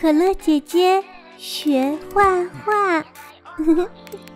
可乐姐姐学画画。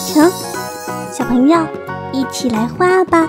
成小朋友一起来画吧。